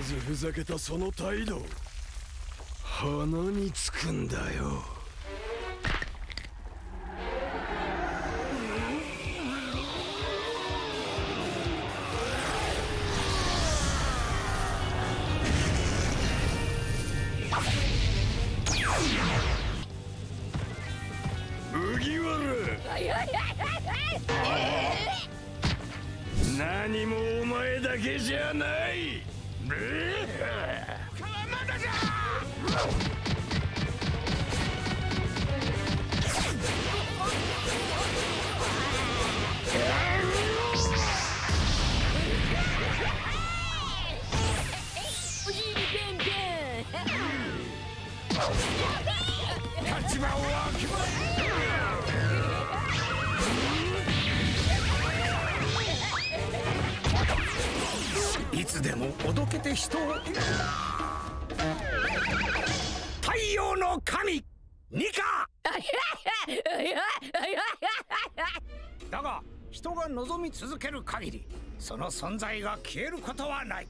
ずふざけたその態度鼻につくんだよ。麦わら。何もお前だけじゃない立場をわきまでもおどけて人を太陽の神ニカ。だが人が望み続ける限りその存在が消えることはない。